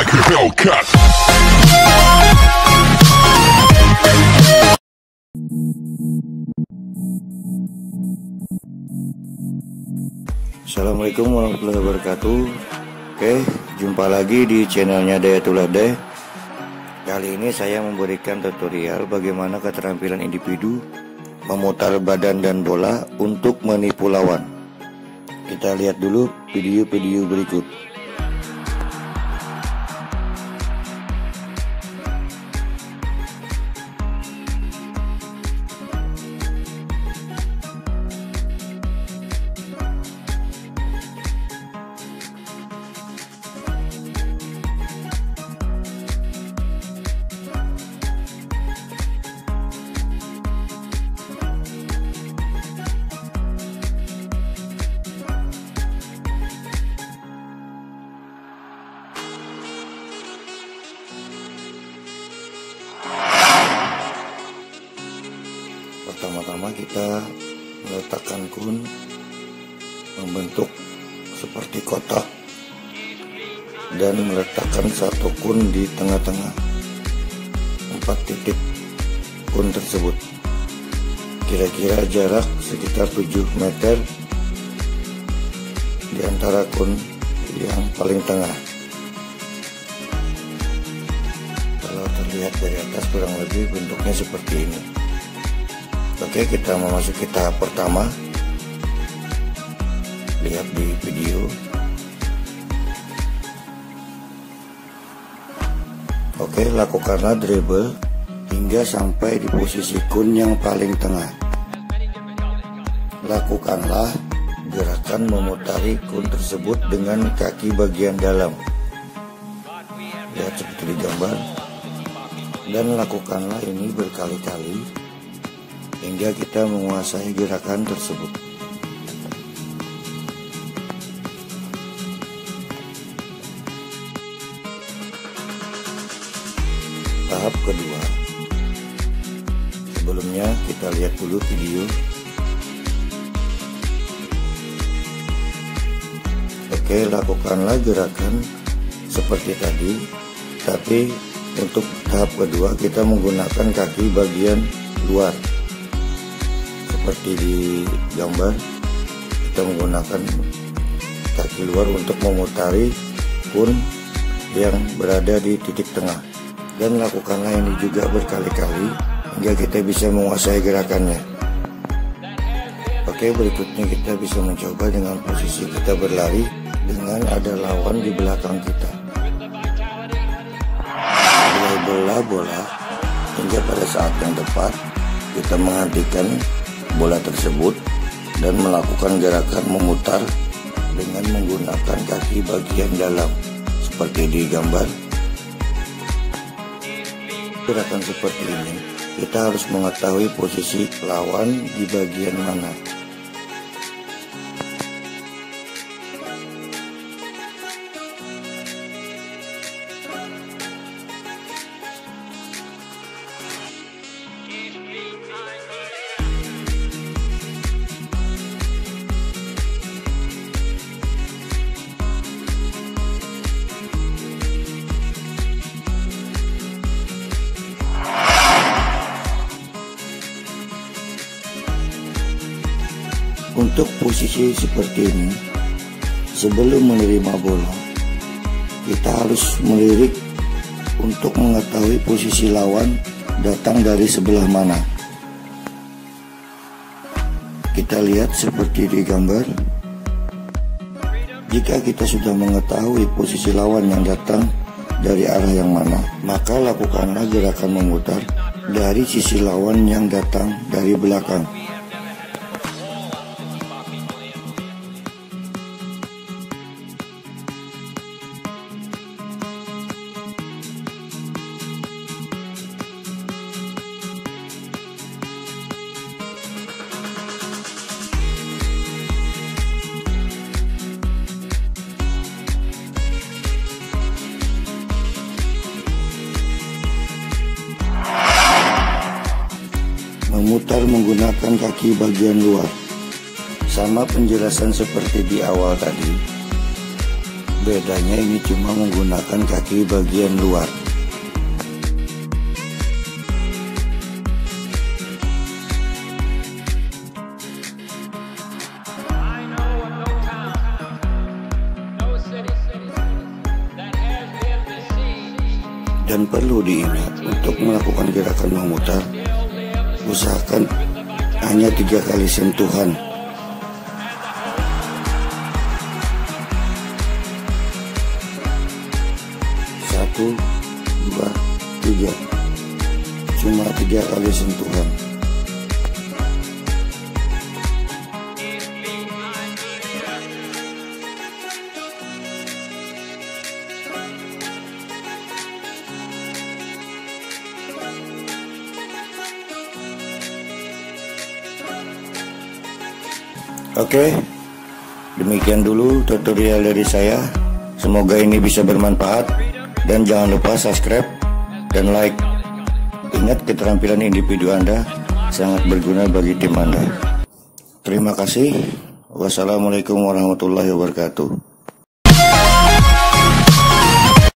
like a Hellcat. Assalamualaikum warahmatullahi wabarakatuh. Oke, jumpa lagi di channelnya Dayatul Deh. Kali ini saya memberikan tutorial bagaimana keterampilan individu memutar badan dan bola untuk menipu lawan. Kita lihat dulu video-video berikut Pertama-tama kita meletakkan kun membentuk seperti kotak dan meletakkan satu kun di tengah-tengah empat titik kun tersebut. Kira-kira jarak sekitar 7 meter di antara kun yang paling tengah. Kalau terlihat dari atas kurang lebih bentuknya seperti ini Oke kita memasuki tahap pertama. Lihat di video. Oke lakukanlah dribble Hingga sampai di posisi kun yang paling tengah. Lakukanlah gerakan memutari kun tersebut dengan kaki bagian dalam. Lihat seperti di gambar. Dan lakukanlah ini berkali-kali hingga kita menguasai gerakan tersebut. Tahap kedua, sebelumnya kita lihat dulu video. Oke, lakukanlah gerakan seperti tadi, tapi untuk tahap kedua kita menggunakan kaki bagian luar seperti di gambar kita menggunakan kaki luar untuk memutari kun yang berada di titik tengah. Dan lakukanlah ini juga berkali-kali hingga kita bisa menguasai gerakannya. Oke berikutnya kita bisa mencoba dengan posisi kita berlari dengan ada lawan di belakang kita. Mulai bola bola hingga pada saat yang tepat kita menghentikan bola tersebut dan melakukan gerakan memutar dengan menggunakan kaki bagian dalam seperti di gambar. Gerakan seperti ini kita harus mengetahui posisi lawan di bagian mana Untuk posisi seperti ini, sebelum menerima bola, kita harus melirik untuk mengetahui posisi lawan datang dari sebelah mana. Kita lihat seperti di gambar. Jika kita sudah mengetahui posisi lawan yang datang dari arah yang mana, maka lakukanlah gerakan memutar dari sisi lawan yang datang dari belakang. Memutar menggunakan kaki bagian luar. Sama penjelasan seperti di awal tadi. bedanya ini cuma menggunakan kaki bagian luar dan perlu diingat untuk melakukan gerakan memutar usahakan hanya tiga kali sentuhan. Satu dua tiga. Cuma tiga kali sentuhan Oke, demikian dulu tutorial dari saya. Semoga ini bisa bermanfaat dan jangan lupa subscribe dan like. Ingat keterampilan individu Anda sangat berguna bagi tim Anda. Terima kasih. Wassalamualaikum warahmatullahi wabarakatuh.